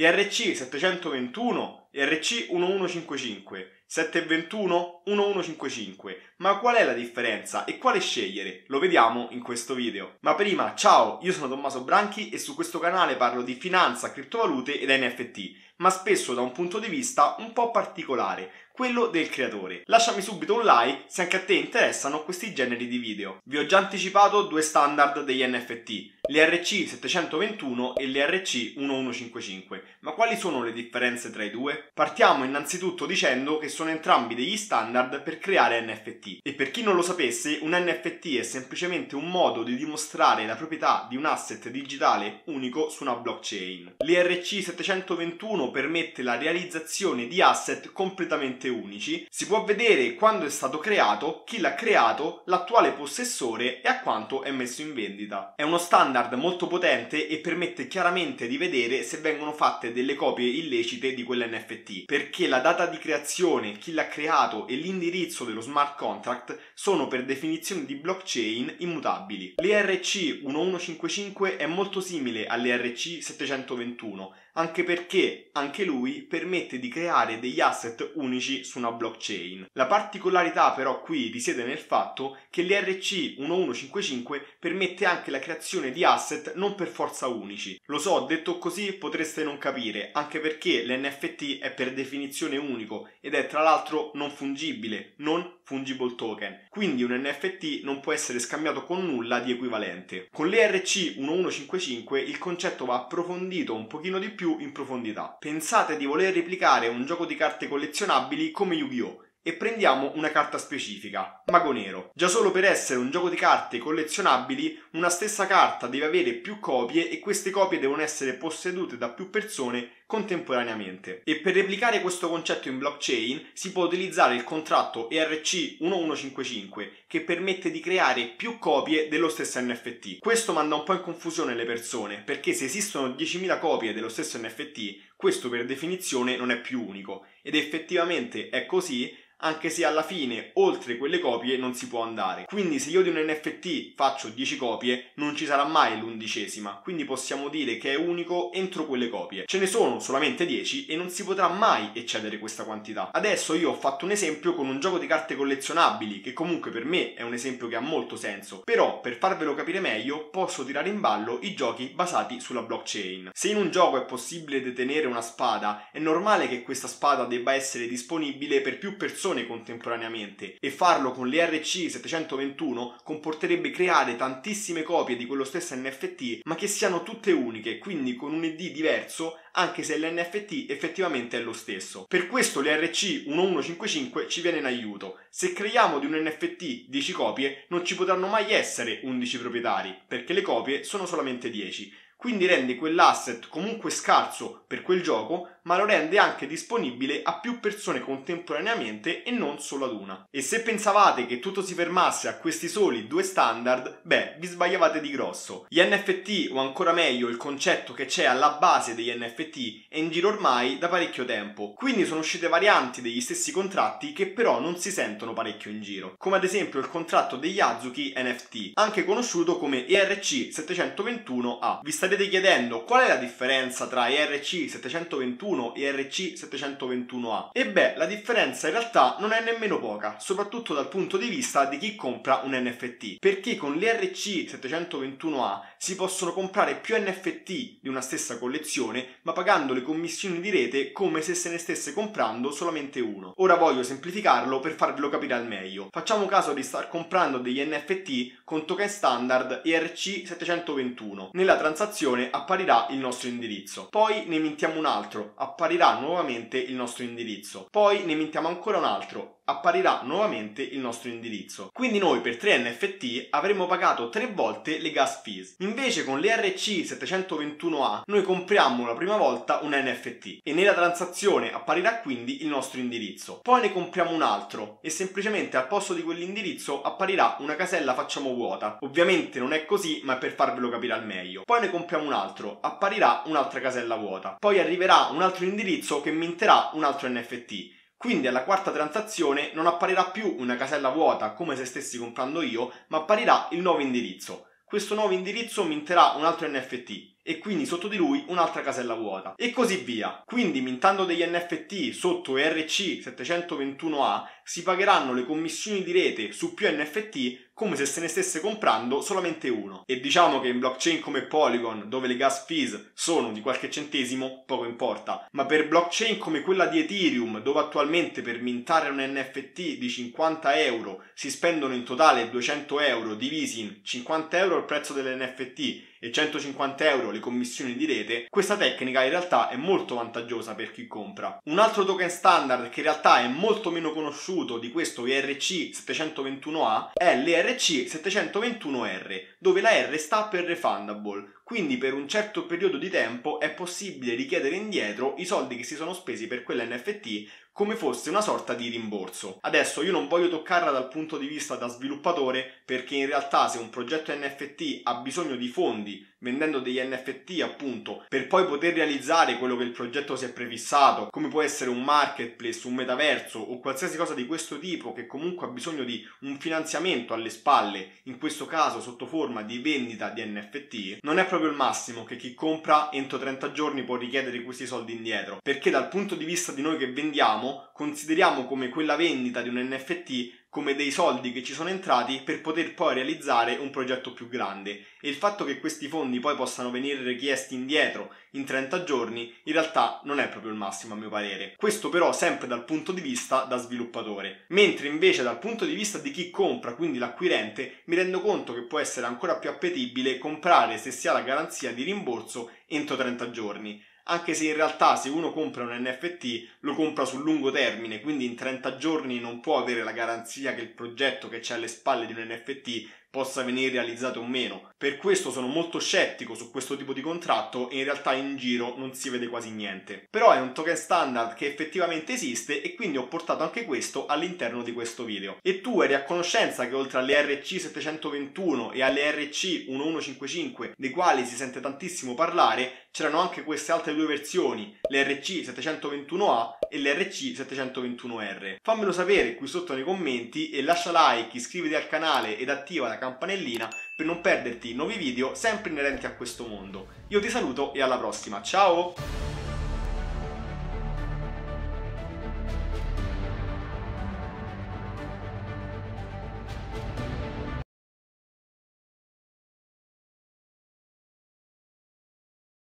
ERC 721, ERC 1155, 721 1155. Ma qual è la differenza e quale scegliere? Lo vediamo in questo video. Ma prima, ciao, io sono Tommaso Branchi e su questo canale parlo di finanza, criptovalute ed NFT ma spesso da un punto di vista un po' particolare, quello del creatore. Lasciami subito un like se anche a te interessano questi generi di video. Vi ho già anticipato due standard degli NFT, l'ERC 721 e l'ERC 1155, ma quali sono le differenze tra i due? Partiamo innanzitutto dicendo che sono entrambi degli standard per creare NFT e per chi non lo sapesse un NFT è semplicemente un modo di dimostrare la proprietà di un asset digitale unico su una blockchain. L'ERC 721 permette la realizzazione di asset completamente unici, si può vedere quando è stato creato, chi l'ha creato, l'attuale possessore e a quanto è messo in vendita. È uno standard molto potente e permette chiaramente di vedere se vengono fatte delle copie illecite di quell'NFT, perché la data di creazione, chi l'ha creato e l'indirizzo dello smart contract sono per definizione di blockchain immutabili. L'ERC 1155 è molto simile all'ERC 721, anche perché anche lui permette di creare degli asset unici su una blockchain. La particolarità però qui risiede nel fatto che l'ERC 1155 permette anche la creazione di asset non per forza unici. Lo so, detto così potreste non capire, anche perché l'NFT è per definizione unico ed è tra l'altro non fungibile, non fungible token. Quindi un NFT non può essere scambiato con nulla di equivalente. Con l'ERC 1155 il concetto va approfondito un pochino di più in profondità. Pensate di voler replicare un gioco di carte collezionabili come Yu-Gi-Oh! E prendiamo una carta specifica, Mago Nero. Già solo per essere un gioco di carte collezionabili, una stessa carta deve avere più copie e queste copie devono essere possedute da più persone contemporaneamente. E per replicare questo concetto in blockchain si può utilizzare il contratto ERC 1155 che permette di creare più copie dello stesso NFT. Questo manda un po' in confusione le persone perché se esistono 10.000 copie dello stesso NFT, questo per definizione non è più unico ed effettivamente è così anche se alla fine oltre quelle copie non si può andare. Quindi se io di un NFT faccio 10 copie non ci sarà mai l'undicesima, quindi possiamo dire che è unico entro quelle copie. Ce ne sono solamente 10 e non si potrà mai eccedere questa quantità. Adesso io ho fatto un esempio con un gioco di carte collezionabili che comunque per me è un esempio che ha molto senso, però per farvelo capire meglio posso tirare in ballo i giochi basati sulla blockchain. Se in un gioco è possibile detenere una spada, è normale che questa spada debba essere disponibile per più persone contemporaneamente e farlo con l'ERC 721 comporterebbe creare tantissime copie di quello stesso NFT ma che siano tutte uniche, quindi con un ID diverso anche se l'NFT effettivamente è lo stesso. Per questo l'ERC 1155 ci viene in aiuto. Se creiamo di un NFT 10 copie non ci potranno mai essere 11 proprietari perché le copie sono solamente 10 quindi rende quell'asset comunque scarso per quel gioco, ma lo rende anche disponibile a più persone contemporaneamente e non solo ad una. E se pensavate che tutto si fermasse a questi soli due standard, beh, vi sbagliavate di grosso. Gli NFT, o ancora meglio il concetto che c'è alla base degli NFT, è in giro ormai da parecchio tempo. Quindi sono uscite varianti degli stessi contratti che però non si sentono parecchio in giro, come ad esempio il contratto degli Azuki NFT, anche conosciuto come ERC 721A. Vi starete chiedendo qual è la differenza tra ERC 721 e ERC 721A? E beh, la differenza in realtà non è nemmeno poca, soprattutto dal punto di vista di chi compra un NFT, perché con l'ERC 721A si possono comprare più NFT di una stessa collezione, ma pagando le commissioni di rete come se se ne stesse comprando solamente uno. Ora voglio semplificarlo per farvelo capire al meglio. Facciamo caso di star comprando degli NFT con token standard ERC 721. Nella transazione transazione apparirà il nostro indirizzo. Poi ne mintiamo un altro, apparirà nuovamente il nostro indirizzo. Poi ne mintiamo ancora un altro, apparirà nuovamente il nostro indirizzo. Quindi noi per 3 NFT avremo pagato 3 volte le gas fees. Invece con l'ERC 721A noi compriamo la prima volta un NFT e nella transazione apparirà quindi il nostro indirizzo. Poi ne compriamo un altro e semplicemente al posto di quell'indirizzo apparirà una casella facciamo vuota. Ovviamente non è così ma è per farvelo capire al meglio. Poi ne compriamo un altro, apparirà un'altra casella vuota. Poi arriverà un altro indirizzo che minterà un altro NFT quindi alla quarta transazione non apparirà più una casella vuota come se stessi comprando io, ma apparirà il nuovo indirizzo. Questo nuovo indirizzo minterà un altro NFT e quindi sotto di lui un'altra casella vuota e così via. Quindi mintando degli NFT sotto ERC 721A si pagheranno le commissioni di rete su più NFT come se se ne stesse comprando solamente uno. E diciamo che in blockchain come Polygon, dove le gas fees sono di qualche centesimo, poco importa. Ma per blockchain come quella di Ethereum, dove attualmente per mintare un NFT di 50 euro si spendono in totale 200 euro divisi in 50 euro il prezzo dell'NFT e 150 euro le commissioni di rete, questa tecnica in realtà è molto vantaggiosa per chi compra. Un altro token standard che in realtà è molto meno conosciuto di questo ERC 721A è l'ERC 721R, dove la R sta per refundable, quindi per un certo periodo di tempo è possibile richiedere indietro i soldi che si sono spesi per quell'NFT come fosse una sorta di rimborso. Adesso io non voglio toccarla dal punto di vista da sviluppatore perché in realtà se un progetto NFT ha bisogno di fondi vendendo degli NFT appunto per poi poter realizzare quello che il progetto si è prefissato, come può essere un marketplace, un metaverso o qualsiasi cosa di questo tipo che comunque ha bisogno di un finanziamento alle spalle, in questo caso sotto forma di vendita di NFT, non è proprio il massimo che chi compra entro 30 giorni può richiedere questi soldi indietro, perché dal punto di vista di noi che vendiamo, consideriamo come quella vendita di un NFT come dei soldi che ci sono entrati per poter poi realizzare un progetto più grande e il fatto che questi fondi poi possano venire richiesti indietro in 30 giorni in realtà non è proprio il massimo a mio parere. Questo però sempre dal punto di vista da sviluppatore. Mentre invece dal punto di vista di chi compra, quindi l'acquirente, mi rendo conto che può essere ancora più appetibile comprare se si ha la garanzia di rimborso entro 30 giorni anche se in realtà se uno compra un NFT lo compra sul lungo termine, quindi in 30 giorni non può avere la garanzia che il progetto che c'è alle spalle di un NFT possa venire realizzato o meno. Per questo sono molto scettico su questo tipo di contratto e in realtà in giro non si vede quasi niente. Però è un token standard che effettivamente esiste e quindi ho portato anche questo all'interno di questo video. E tu eri a conoscenza che oltre alle RC 721 e alle RC 1155, dei quali si sente tantissimo parlare, c'erano anche queste altre due versioni, l'RC 721A e l'RC 721R. Fammelo sapere qui sotto nei commenti e lascia like, iscriviti al canale ed attiva la campanellina per non perderti nuovi video sempre inerenti a questo mondo. Io ti saluto e alla prossima, ciao!